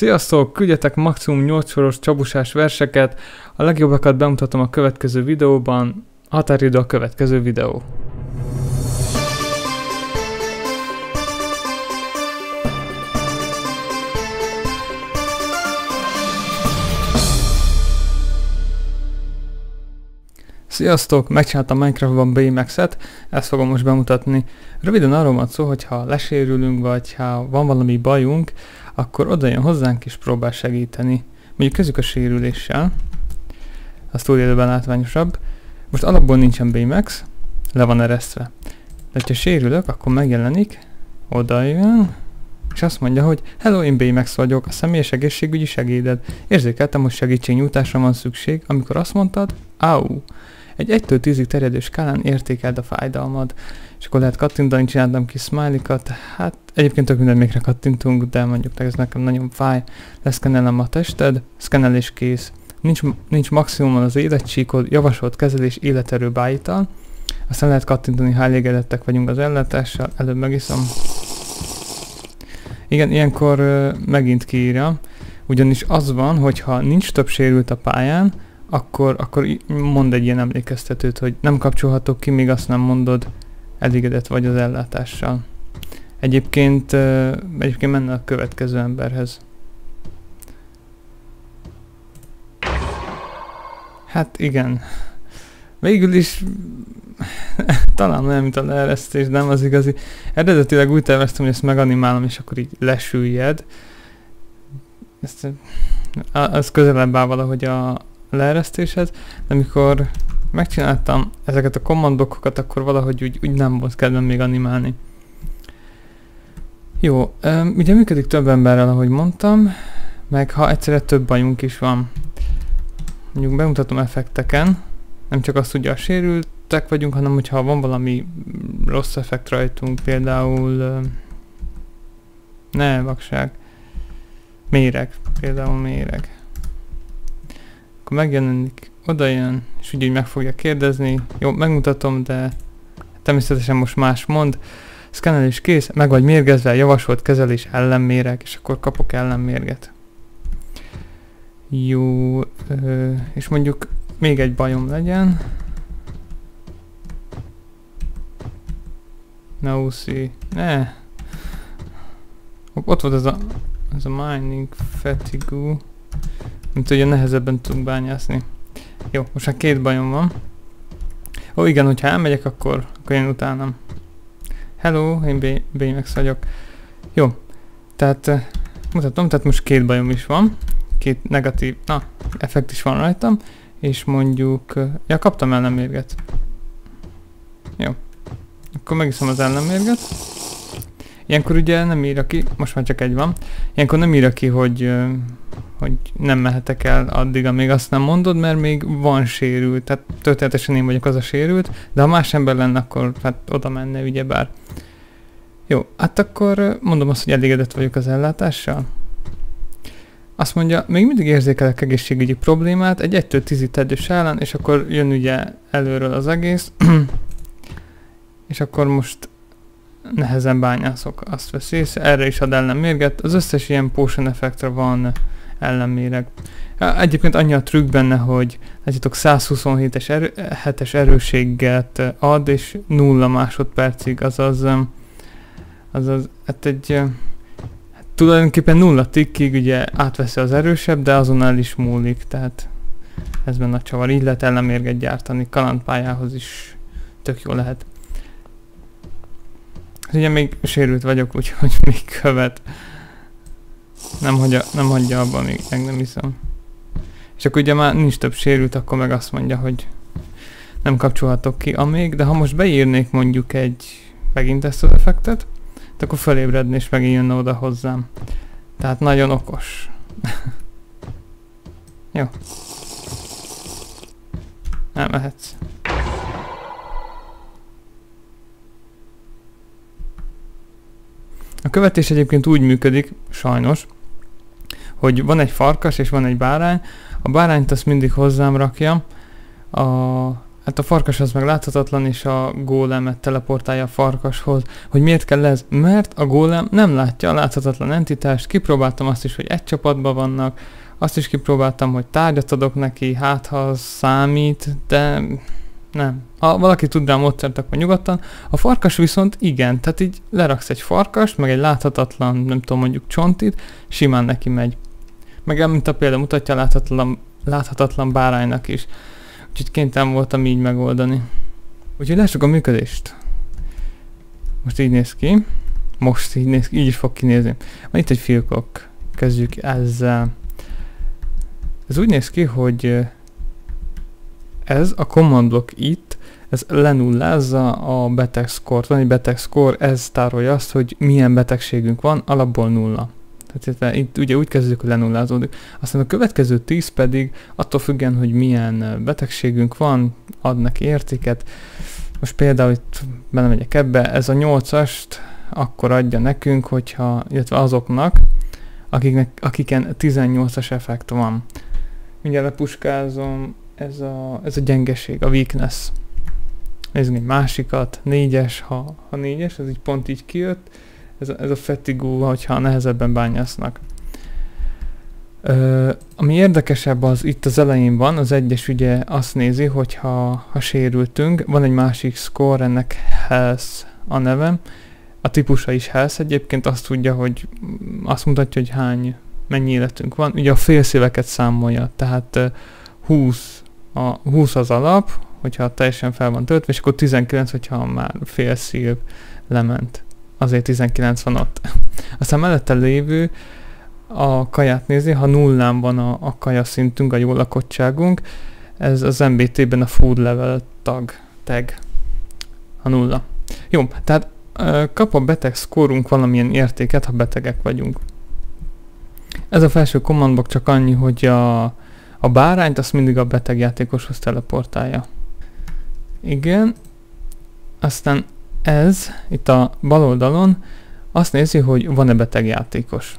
Sziasztok! Küldjetek maximum 8 soros csabusás verseket, a legjobbakat bemutatom a következő videóban, határidő a következő videó. Sziasztok! Megcsináltam Minecraftban Baymax-et, ezt fogom most bemutatni. Röviden arról van szó, hogy ha lesérülünk, vagy ha van valami bajunk, akkor oda jön hozzánk és próbál segíteni. Mondjuk kezdjük a sérüléssel, az túlélőben látványosabb. Most alapból nincsen Baymax, le van eresztve. De ha sérülök, akkor megjelenik, oda jön, és azt mondja, hogy Hello, én Baymax vagyok, a személyes egészségügyi segéded. Érzékeltem, hogy segítségnyújtásra van szükség, amikor azt mondtad, au. Egy 1-től 10-ig terjedő skálán értékeld a fájdalmad. És akkor lehet kattintani, csináltam ki smiley hát egyébként tök minden mégre kattintunk, de mondjuk ez nekem nagyon fáj. Leszkennelem a tested, szkennelés kész. Nincs, nincs maximum az életsíkod, javasolt kezelés életerő bájítal. Aztán lehet kattintani, ha elégedettek vagyunk az ellátással, előbb megiszom. Igen, ilyenkor uh, megint kiírja, ugyanis az van, hogyha nincs több sérült a pályán, akkor, akkor mond egy ilyen emlékeztetőt, hogy nem kapcsolhatok ki, még azt nem mondod, elégedett vagy az ellátással. Egyébként, egyébként menne a következő emberhez. Hát igen. Végül is talán nem, mint a leeresztés, nem az igazi. Eredetileg úgy terveztem, hogy ezt meganimálom, és akkor így lesüllyed. Ezt, az közelebb áll valahogy a leeresztéshez, de amikor megcsináltam ezeket a kommandokokat, akkor valahogy úgy, úgy nem volt kedvem még animálni. Jó, ugye működik több emberrel, ahogy mondtam, meg ha egyszerre több bajunk is van. Mondjuk bemutatom effekteken, nem csak azt ugye a sérültek vagyunk, hanem hogyha van valami rossz effekt rajtunk, például ne, vakság, méreg, például méreg. Akkor megjelenik, oda jön, és úgy, úgy meg fogja kérdezni. Jó, megmutatom, de természetesen most más mond. Szkennelés kész, meg vagy mérgezve, javasolt kezelés ellenméreg, és akkor kapok ellenmérget. Jó, és mondjuk még egy bajom legyen. Nauszi, ne. Ott volt ez a, ez a mining fatigue. Mint hogy nehezebben tudunk bányászni. Jó, most már két bajom van. Ó igen, hogyha elmegyek, akkor, akkor én utánam. Hello, én Baymax vagyok. Jó, tehát uh, mutatom, tehát most két bajom is van. Két negatív, na, effekt is van rajtam. És mondjuk, uh, ja, kaptam ellenmérget. Jó. Akkor megiszom az ellenmérget. Ilyenkor ugye nem írja ki, most már csak egy van. Ilyenkor nem írja ki, hogy uh, hogy nem mehetek el addig, amíg azt nem mondod, mert még van sérült, tehát történetesen én vagyok az a sérült, de ha más ember lenne, akkor hát oda menne ugyebár. Jó, hát akkor mondom azt, hogy elégedett vagyok az ellátással. Azt mondja, még mindig érzékelek egészségügyi problémát, egy 1-től 10 tedő ellen, és akkor jön ugye előről az egész, és akkor most nehezen bányászok, azt veszi észre, erre is ad ellen mérget. Az összes ilyen potion effektre van ellenméreg. Egyébként annyi a trükk benne, hogy látjátok 127-es erő, 7-es erősséget ad, és nulla másodpercig, azaz, azaz hát egy hát tulajdonképpen nulla tikkig ugye átveszi az erősebb, de azonnal is múlik, tehát ez benne a csavar. Így lehet ellenmérget gyártani, kalandpályához is tök jó lehet. Hát ugye még sérült vagyok, úgyhogy még követ. Nem hagyja, nem hagyja abba, még meg nem hiszem. És akkor ugye már nincs több sérült, akkor meg azt mondja, hogy nem kapcsolhatok ki amíg, de ha most beírnék mondjuk egy megint ezt az effektet, akkor felébredni és megint jönne oda hozzám. Tehát nagyon okos. Jó. Nem mehetsz. A követés egyébként úgy működik, sajnos, hogy van egy farkas és van egy bárány, a bárányt azt mindig hozzám rakja, a Hát a farkas az meg láthatatlan, és a gólemet teleportálja a farkashoz. Hogy miért kell ez? Mert a gólem nem látja a láthatatlan entitást. Kipróbáltam azt is, hogy egy csapatban vannak. Azt is kipróbáltam, hogy tárgyat adok neki, hát ha számít, de nem. Ha valaki tud rá módszert, akkor nyugodtan. A farkas viszont igen, tehát így leraksz egy farkast, meg egy láthatatlan, nem tudom, mondjuk csontit, simán neki megy. Meg mint a példa mutatja, láthatatlan, láthatatlan báránynak is. Úgyhogy kénytelen voltam így megoldani. Úgyhogy lássuk a működést. Most így néz ki. Most így néz ki, így is fog kinézni. Van itt egy filkok. Kezdjük ezzel. Ez úgy néz ki, hogy ez a command block itt, ez lenullázza a beteg score Van egy beteg score, ez tárolja azt, hogy milyen betegségünk van, alapból nulla. Tehát itt ugye úgy kezdődik, hogy lenullázódik. Aztán a következő 10 pedig attól függően, hogy milyen betegségünk van, ad neki értéket. Most például itt belemegyek ebbe, ez a 8-ast akkor adja nekünk, hogyha, illetve azoknak, akiknek, akiken 18-as effekt van. Mindjárt lepuskázom, ez a, ez a gyengeség, a weakness. Nézzünk egy másikat, négyes, ha, ha négyes, ez így pont így kijött, ez a, ez a fetigú, hogyha nehezebben bányásznak. Ö, ami érdekesebb az itt az elején van, az egyes ugye azt nézi, hogy ha, ha sérültünk, van egy másik score, ennek health a neve, a típusa is health egyébként azt tudja, hogy azt mutatja, hogy hány, mennyi életünk van. Ugye a félszíveket számolja, tehát 20, a 20 az alap, hogyha teljesen fel van töltve, és akkor 19, hogyha már fél szív lement azért 19 van ott. Aztán mellette lévő a kaját nézi, ha nullán van a, a kaja szintünk, a jó lakottságunk, ez az MBT-ben a food level tag, tag, a nulla. Jó, tehát kap a beteg szkórunk valamilyen értéket, ha betegek vagyunk. Ez a felső commandbok csak annyi, hogy a, a bárányt azt mindig a beteg játékoshoz teleportálja. Igen, aztán ez itt a bal oldalon azt nézi, hogy van-e beteg játékos.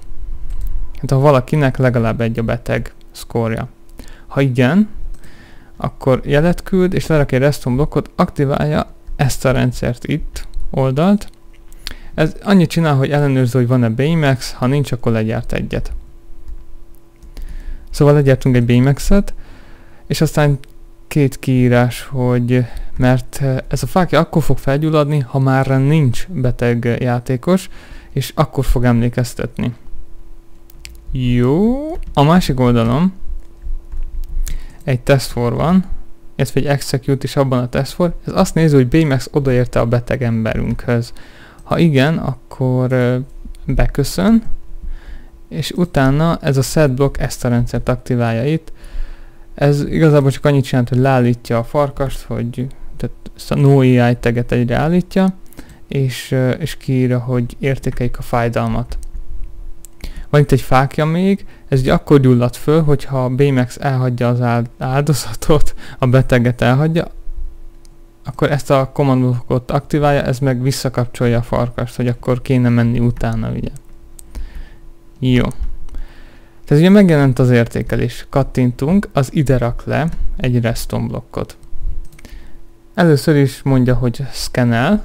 Hát ha valakinek legalább egy a beteg szkórja. Ha igen, akkor jelet küld, és lerak egy reston blokkot, aktiválja ezt a rendszert itt, oldalt. Ez annyit csinál, hogy ellenőrző, hogy van-e Baymax, ha nincs, akkor legyárt egyet. Szóval legyártunk egy Baymax-et, és aztán két kiírás, hogy mert eh, ez a fákja akkor fog felgyulladni, ha már nincs beteg játékos, és akkor fog emlékeztetni. Jó, a másik oldalon egy test for van, illetve egy execute is abban a test for, ez azt nézi, hogy Baymax odaérte a beteg emberünkhöz. Ha igen, akkor eh, beköszön, és utána ez a set block ezt a rendszert aktiválja itt, ez igazából csak annyit csinált, hogy leállítja a farkast, hogy tehát a AI teget egyre állítja, és, és kiírja, hogy értékeljük a fájdalmat. Van itt egy fákja még, ez ugye akkor gyullad föl, hogyha Baymax elhagyja az áldozatot, a beteget elhagyja, akkor ezt a kommandókot aktiválja, ez meg visszakapcsolja a farkast, hogy akkor kéne menni utána, ugye. Jó. Tehát ugye megjelent az értékelés. Kattintunk, az ide rak le egy reston blokkot. Először is mondja, hogy scanel,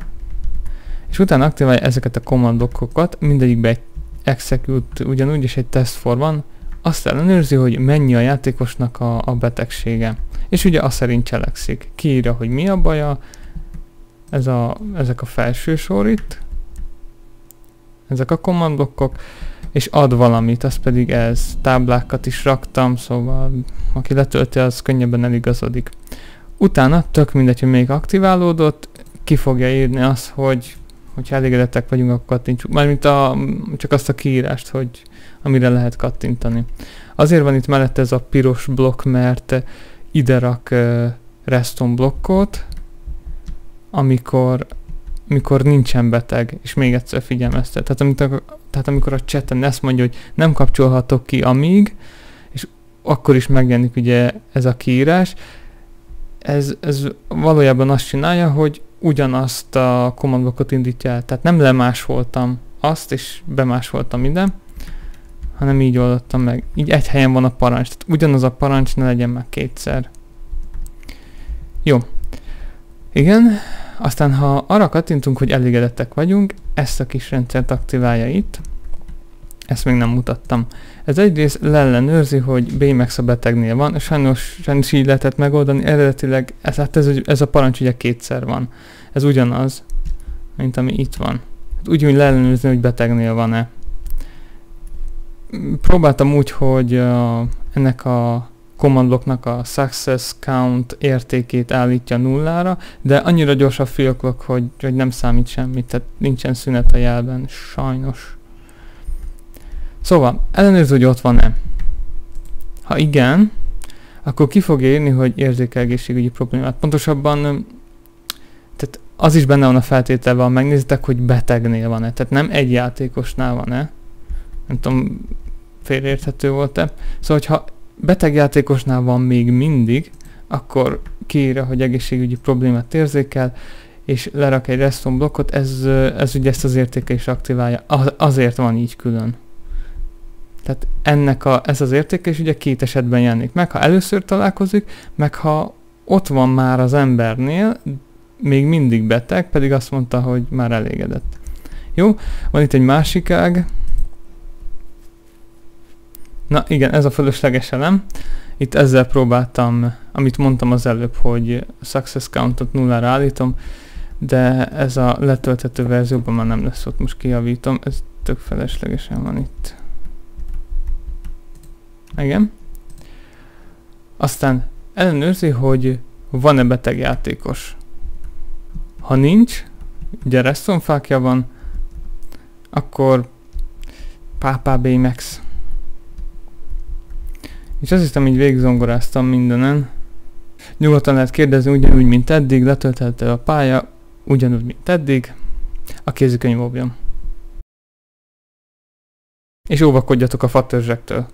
és utána aktiválja ezeket a command blokkokat, mindegyikbe egy execute ugyanúgy, és egy test for van, azt ellenőrzi, hogy mennyi a játékosnak a, a betegsége. És ugye azt szerint cselekszik. Kiírja, hogy mi a baja, ez a, ezek a felső sor itt, ezek a command blokkok, és ad valamit, az pedig ez. Táblákat is raktam, szóval aki letölti, az könnyebben eligazodik. Utána, tök mindegy, hogy még aktiválódott, ki fogja írni azt, hogy hogyha elégedettek vagyunk, akkor kattintsuk. Mármint a, csak azt a kiírást, hogy amire lehet kattintani. Azért van itt mellette ez a piros blokk, mert ide rak uh, reston blokkot, amikor mikor nincsen beteg, és még egyszer figyelmeztet. Tehát amikor, tehát amikor a chaten ezt mondja, hogy nem kapcsolhatok ki amíg, és akkor is megjelenik ugye ez a kiírás, ez, ez valójában azt csinálja, hogy ugyanazt a kommandokot indítja el. Tehát nem lemásoltam azt, és bemásoltam ide, hanem így oldottam meg. Így egy helyen van a parancs. Tehát ugyanaz a parancs ne legyen már kétszer. Jó. Igen, aztán ha arra kattintunk, hogy elégedettek vagyunk, ezt a kis rendszert aktiválja itt. Ezt még nem mutattam. Ez egyrészt leellenőrzi, hogy Baymax a betegnél van, sajnos, sajnos így lehetett megoldani, eredetileg ez, hát ez, ez a parancs ugye kétszer van. Ez ugyanaz, mint ami itt van. Hát úgy, hogy leellenőrzni, hogy betegnél van-e. Próbáltam úgy, hogy uh, ennek a commandoknak a success count értékét állítja nullára, de annyira gyors a fiaklok, hogy, hogy nem számít semmit, tehát nincsen szünet a jelben, sajnos. Szóval, ellenőrző, hogy ott van-e. Ha igen, akkor ki fog érni, hogy érzékelgészségügyi problémát. Pontosabban, tehát az is benne van a feltételben, ha megnézitek, hogy betegnél van-e. Tehát nem egy játékosnál van-e. Nem tudom, félreérthető volt-e. Szóval, ha beteg játékosnál van még mindig, akkor kiírja, hogy egészségügyi problémát érzékel, és lerak egy reston blokkot, ez, ez ugye ezt az értékelést aktiválja. azért van így külön. Tehát ennek a, ez az értékelés ugye két esetben jelenik meg, ha először találkozik, meg ha ott van már az embernél, még mindig beteg, pedig azt mondta, hogy már elégedett. Jó, van itt egy másik ág, Na igen, ez a fölösleges elem. Itt ezzel próbáltam, amit mondtam az előbb, hogy success countot nullára állítom, de ez a letölthető verzióban már nem lesz ott, most kijavítom, ez tök feleslegesen van itt. Igen. Aztán ellenőrzi, hogy van-e beteg játékos. Ha nincs, ugye restonfákja van, akkor Pápá Baymax. És azt hiszem, így végigzongoráztam mindenen. Nyugodtan lehet kérdezni ugyanúgy, mint eddig, letölthető a pálya, ugyanúgy, mint eddig. A kézikönyv És óvakodjatok a fatörzsektől.